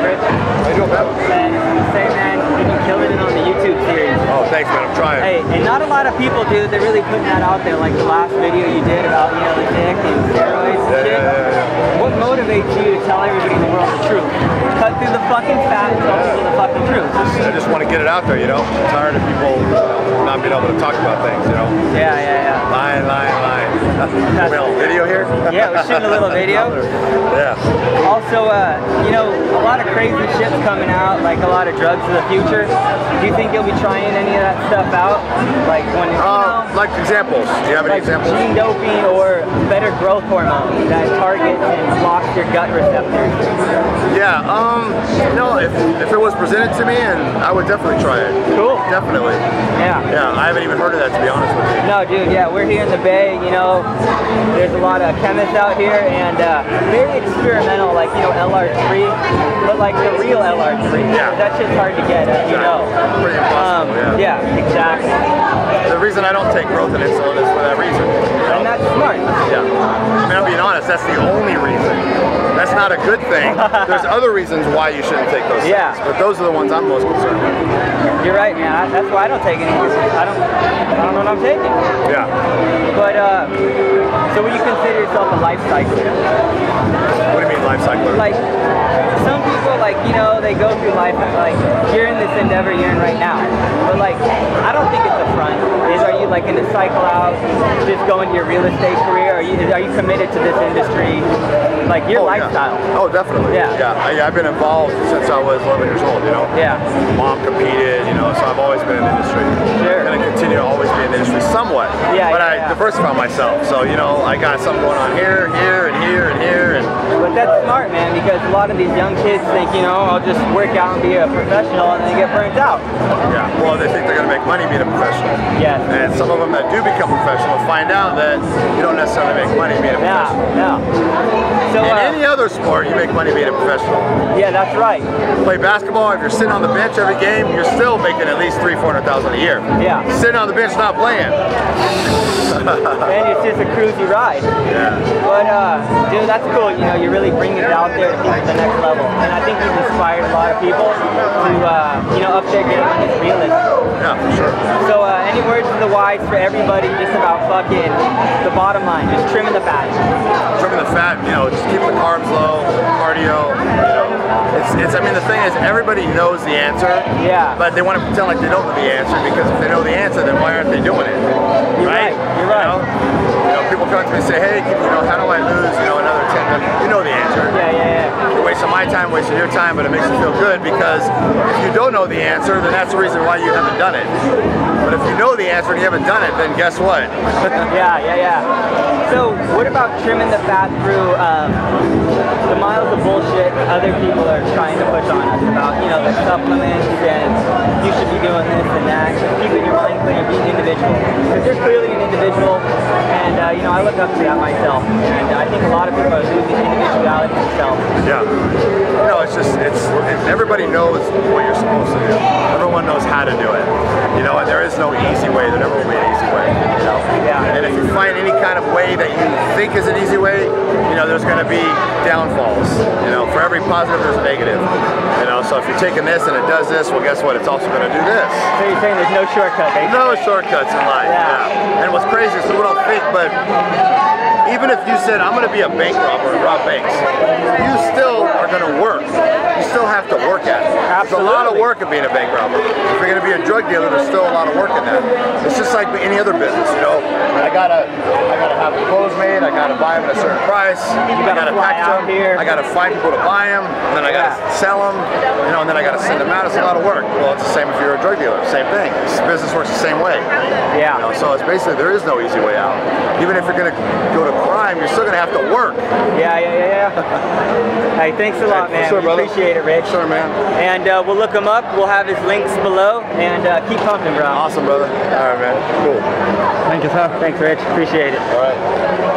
Rich. How you doing, man? And man, you killed it on the YouTube series. Oh, thanks, man. I'm trying. Hey, and not a lot of people, dude. They're really putting that out there, like the last video you did about, you know, the dick and steroids and Yeah, shit. yeah, yeah, yeah. What motivates you to tell everybody in the world the truth? Cut through the fucking fat and tell people the fucking truth. I just want to get it out there, you know. I'm tired of people not being able to talk about things, you know. Yeah, yeah, yeah. Lying, lying, lying. we on video here? Yeah, we're shooting a little video. yeah. Also, uh, you know, a lot of crazy shit's coming out, like a lot of drugs of the future. Do you think you'll be trying any of that stuff out? Like when, you Uh, know, like examples. Do you have any like examples? gene doping or better growth hormone that targets and blocks your gut receptors? Yeah, um, you know, if, if it was presented to me, and I would definitely try it. Cool. Definitely. Yeah. Yeah, I haven't even heard of that, to be honest with you. No, dude, yeah, we're here in the Bay, you know, there's a lot of chemists out here and uh, very experimental, like, you know, LR3, but like the real LR3. Yeah. That shit's hard to get, as you know. Pretty impossible, Um, yeah. yeah, exactly. The reason I don't take growth and insulin is for that reason. you know? And that's smart. Yeah. I mean, I'm being honest, that's the only reason. That's not a good thing. There's other reasons why you shouldn't take those Yeah. things, but those are the ones I'm most concerned with. You're right, man. I, that's why I don't take any. I don't, I don't know what I'm taking. Yeah. But, uh, so would you consider yourself a life cycler? What do you mean life cycler? Like, some people, like, you know, they go through life, like, you're in this endeavor you're in right now. But, like, I don't think it's a front. Is, are you, like, in to cycle out, just going into your real estate career? Are you, are you committed to this industry? Like, your oh, lifestyle. Yeah. Oh, definitely. Yeah. Yeah. I, I've been involved since I was 11 years old, you know? Yeah. Mom competed, you know, so I've always been in the industry. Sure. Going to continue to always be in the industry somewhat. Yeah, But yeah, I yeah. diversify myself. So, you know, I got something going on here, here, and here, and here. And But that's smart, man, because a lot of these young kids think, you know, I'll just work out and be a professional and then get burnt out. yeah, well, they think they're going to make money being a professional. Yes. And some of them that do become professional find out that you don't necessarily make money being a Yeah, professional. yeah. So, In uh, any other sport, you make money being a professional. yeah, that's right. Play basketball, if you're sitting on the bench every game, you're still making at least three, four hundred thousand a year. Yeah. Sitting on the bench not playing. And it's just a cruisy ride. Yeah. But, uh, dude, that's cool. You know, you're really bringing it out there to the next level. And I think you've inspired a lot of people to, uh, you know, up their game on this realist. Yeah, for sure. So, uh, any words to the wise for everybody just about fucking the bottom line, just trimming the fat? Trimming the fat, you know, just keep the carbs low, cardio, you know. It's, it's, I mean, the thing is, everybody knows the answer. Yeah. But they want to pretend like they don't know the answer because if they know the answer, then why aren't they doing it? You're right, you're right. You know, you know people come to me and say, hey, you know, how do I lose, you know, another 10? You know the answer. Yeah, yeah, yeah. You're wasting my time, wasting your time, but it makes you feel good because if you don't know the answer, then that's the reason why you haven't done it. But if you know the answer and you haven't done it, then guess what? Yeah, yeah, yeah. So, what about trimming the fat through um, the miles of bullshit other people are trying to push on us about, you know, the supplements and you should be doing this and that. Keeping your mind clear, being individual. Because you're clearly an individual, and uh, you know, I look up to that myself. And I think a lot of people are losing individuality themselves. Yeah. Know, it's just, everybody knows what you're supposed to do. Everyone knows how to do it. You know, and there is no easy way. There never will be an easy way. You know? Yeah. And if you find any kind of way that you think is an easy way, you know, there's going to be downfalls. You know, for every positive, there's a negative. You know, so if you're taking this and it does this, well, guess what? It's also going to do this. So you're saying there's no shortcut, basically? No shortcuts in life. Yeah. Yeah. And what's crazy is people don't think, but even if you said, I'm going to be a bank robber and rob banks, you still are going to work. You still have to work at it. There's a lot of work in being a bank robber. If you're going to be a drug dealer, there's still a lot of work in that. It's just like any other business, you know. I gotta, I gotta have the clothes made. I gotta buy them at a certain price. I gotta gotta fly out them. here. I gotta find people to buy them. And then I gotta Yeah. sell them. You know, and then I gotta send them out. It's a lot of work. Well, it's the same if you're a drug dealer. Same thing. This business works the same way. Yeah. You know, so it's basically there is no easy way out. Even if you're gonna go to crime, you're still gonna have to work. Yeah, yeah, yeah, yeah. hey, thanks a lot, Hey, man. sure, we brother. appreciate it, Rich. Sure, man. And uh, we'll look him up. We'll have his links below. And uh, keep pumping, bro. Awesome, brother. All right, man. Cool. Thank you, sir. Thanks, Rich. Appreciate it. All right.